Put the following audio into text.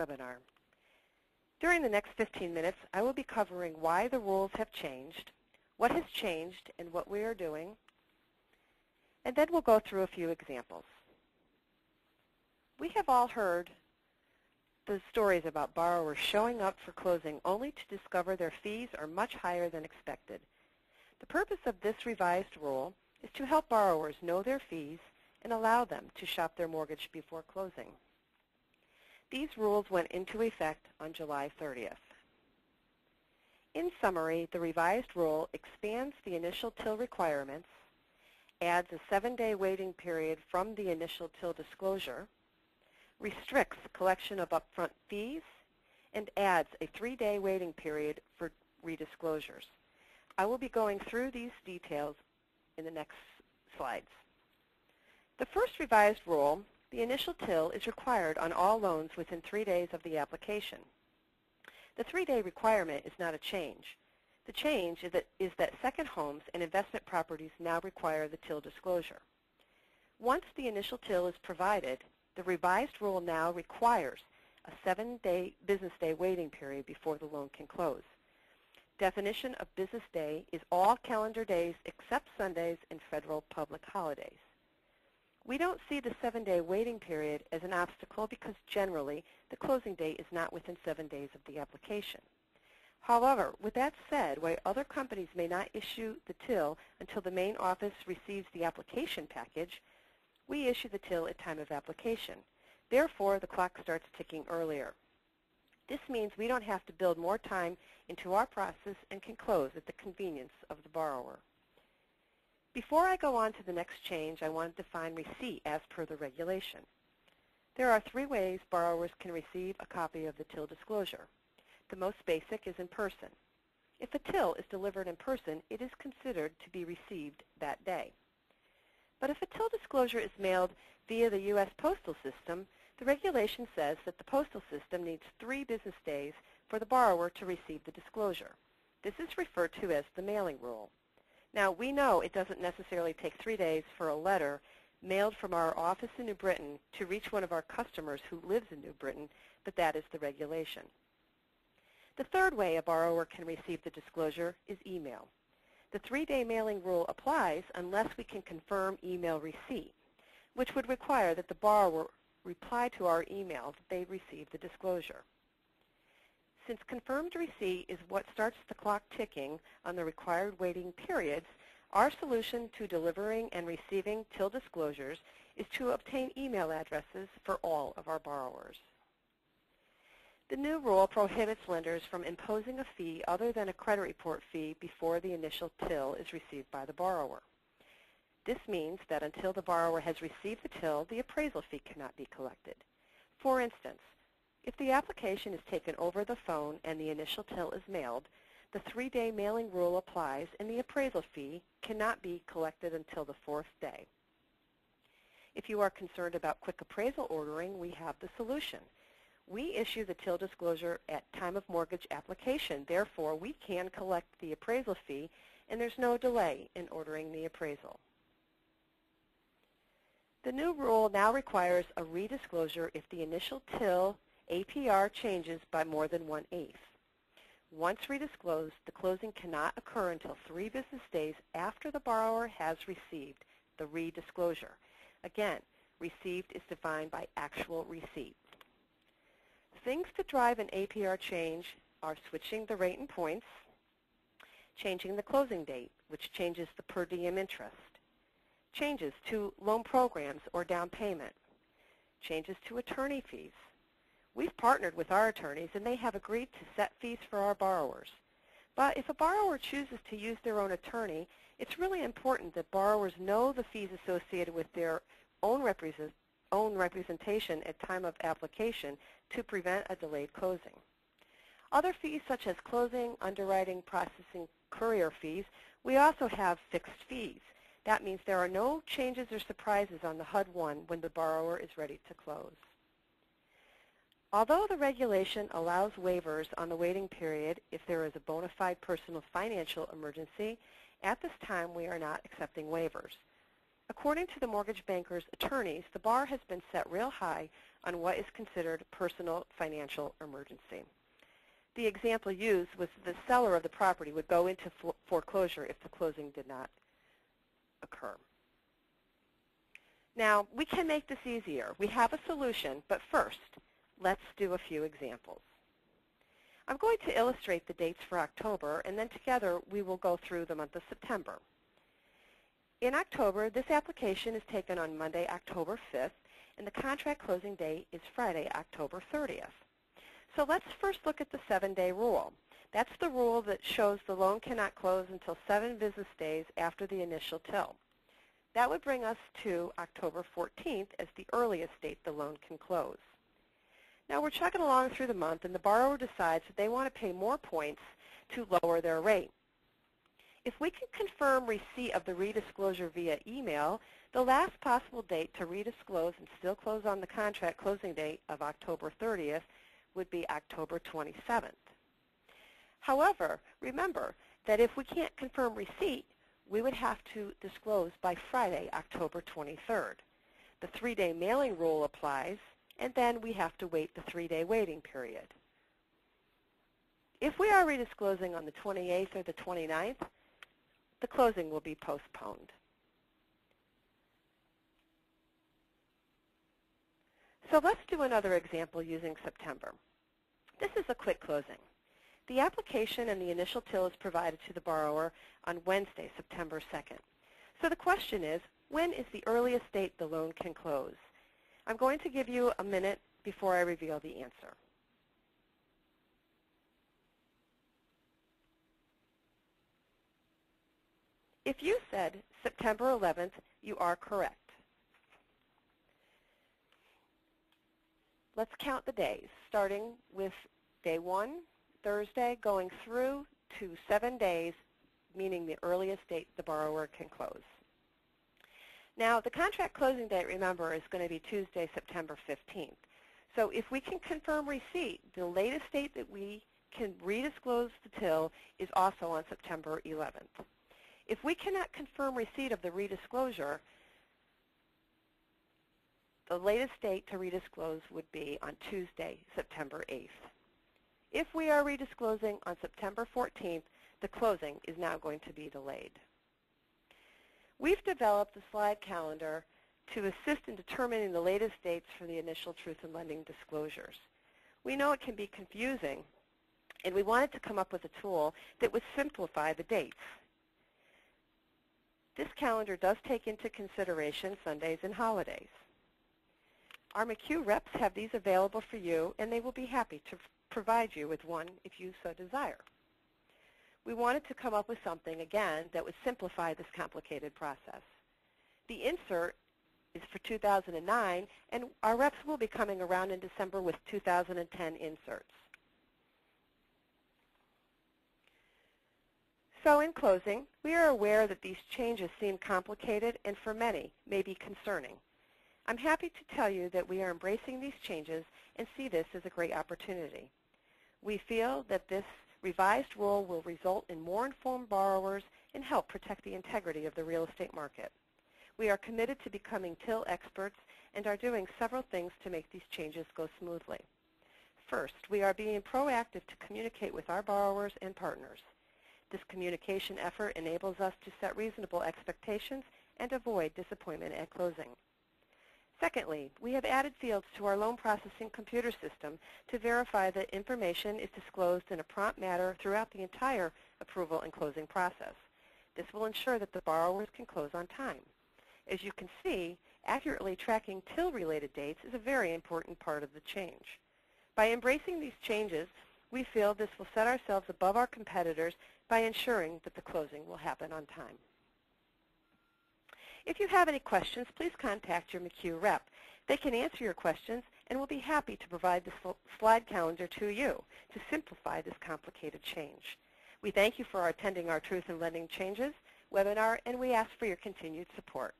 webinar. During the next 15 minutes, I will be covering why the rules have changed, what has changed, and what we are doing, and then we'll go through a few examples. We have all heard the stories about borrowers showing up for closing only to discover their fees are much higher than expected. The purpose of this revised rule is to help borrowers know their fees and allow them to shop their mortgage before closing. These rules went into effect on July 30th. In summary, the revised rule expands the initial TIL requirements, adds a seven-day waiting period from the initial TIL disclosure, restricts collection of upfront fees, and adds a three-day waiting period for redisclosures. I will be going through these details in the next slides. The first revised rule, the initial TIL is required on all loans within three days of the application. The three-day requirement is not a change. The change is that, is that second homes and investment properties now require the TIL disclosure. Once the initial TIL is provided, the revised rule now requires a seven-day business day waiting period before the loan can close. Definition of business day is all calendar days except Sundays and federal public holidays. We don't see the seven-day waiting period as an obstacle because generally the closing date is not within seven days of the application. However, with that said, while other companies may not issue the TIL until the main office receives the application package, we issue the TIL at time of application. Therefore, the clock starts ticking earlier. This means we don't have to build more time into our process and can close at the convenience of the borrower. Before I go on to the next change, I want to define receipt as per the regulation. There are three ways borrowers can receive a copy of the TIL disclosure. The most basic is in person. If a TIL is delivered in person, it is considered to be received that day. But if a TIL disclosure is mailed via the U.S. postal system, the regulation says that the postal system needs three business days for the borrower to receive the disclosure. This is referred to as the mailing rule. Now, we know it doesn't necessarily take three days for a letter mailed from our office in New Britain to reach one of our customers who lives in New Britain, but that is the regulation. The third way a borrower can receive the disclosure is email. The three-day mailing rule applies unless we can confirm email receipt, which would require that the borrower reply to our email that they received the disclosure. Since confirmed receipt is what starts the clock ticking on the required waiting periods, our solution to delivering and receiving TIL disclosures is to obtain email addresses for all of our borrowers. The new rule prohibits lenders from imposing a fee other than a credit report fee before the initial TIL is received by the borrower. This means that until the borrower has received the TIL, the appraisal fee cannot be collected. For instance, if the application is taken over the phone and the initial TIL is mailed, the three-day mailing rule applies and the appraisal fee cannot be collected until the fourth day. If you are concerned about quick appraisal ordering, we have the solution. We issue the TIL disclosure at time of mortgage application. Therefore, we can collect the appraisal fee, and there's no delay in ordering the appraisal. The new rule now requires a redisclosure if the initial TIL APR changes by more than one-eighth. Once redisclosed, the closing cannot occur until three business days after the borrower has received the redisclosure. Again, received is defined by actual receipt. Things that drive an APR change are switching the rate and points, changing the closing date, which changes the per diem interest, changes to loan programs or down payment, changes to attorney fees. We've partnered with our attorneys and they have agreed to set fees for our borrowers. But if a borrower chooses to use their own attorney, it's really important that borrowers know the fees associated with their own represent own representation at time of application to prevent a delayed closing. Other fees such as closing, underwriting, processing, courier fees, we also have fixed fees. That means there are no changes or surprises on the HUD-1 when the borrower is ready to close. Although the regulation allows waivers on the waiting period if there is a bona fide personal financial emergency, at this time we are not accepting waivers. According to the mortgage banker's attorneys, the bar has been set real high on what is considered personal financial emergency. The example used was the seller of the property would go into foreclosure if the closing did not occur. Now, we can make this easier. We have a solution, but first, let's do a few examples. I'm going to illustrate the dates for October, and then together we will go through the month of September. In October, this application is taken on Monday, October 5th, and the contract closing date is Friday, October 30th. So let's first look at the seven-day rule. That's the rule that shows the loan cannot close until seven business days after the initial TIL. That would bring us to October 14th as the earliest date the loan can close. Now we're chugging along through the month and the borrower decides that they want to pay more points to lower their rate. If we can confirm receipt of the redisclosure via email, the last possible date to redisclose and still close on the contract closing date of October 30th would be October 27th. However, remember that if we can't confirm receipt, we would have to disclose by Friday, October 23rd. The three-day mailing rule applies, and then we have to wait the three-day waiting period. If we are redisclosing on the 28th or the 29th, the closing will be postponed. So let's do another example using September. This is a quick closing. The application and the initial TIL is provided to the borrower on Wednesday, September 2nd. So the question is, when is the earliest date the loan can close? I'm going to give you a minute before I reveal the answer. If you said September 11th, you are correct. Let's count the days, starting with day one, Thursday, going through to seven days, meaning the earliest date the borrower can close. Now, the contract closing date, remember, is going to be Tuesday, September 15th. So if we can confirm receipt, the latest date that we can redisclose the TIL is also on September 11th. If we cannot confirm receipt of the redisclosure, the latest date to redisclose would be on Tuesday, September 8th. If we are redisclosing on September 14th, the closing is now going to be delayed. We've developed a slide calendar to assist in determining the latest dates for the initial truth in lending disclosures. We know it can be confusing, and we wanted to come up with a tool that would simplify the dates. This calendar does take into consideration Sundays and holidays. Our McCue reps have these available for you, and they will be happy to provide you with one if you so desire. We wanted to come up with something, again, that would simplify this complicated process. The insert is for 2009, and our reps will be coming around in December with 2010 inserts. So in closing, we are aware that these changes seem complicated and for many may be concerning. I'm happy to tell you that we are embracing these changes and see this as a great opportunity. We feel that this revised rule will result in more informed borrowers and help protect the integrity of the real estate market. We are committed to becoming TIL experts and are doing several things to make these changes go smoothly. First, we are being proactive to communicate with our borrowers and partners. This communication effort enables us to set reasonable expectations and avoid disappointment at closing. Secondly, we have added fields to our loan processing computer system to verify that information is disclosed in a prompt manner throughout the entire approval and closing process. This will ensure that the borrowers can close on time. As you can see, accurately tracking TIL-related dates is a very important part of the change. By embracing these changes, we feel this will set ourselves above our competitors by ensuring that the closing will happen on time. If you have any questions, please contact your McCue rep. They can answer your questions and will be happy to provide the slide calendar to you to simplify this complicated change. We thank you for attending our Truth in Lending Changes webinar and we ask for your continued support.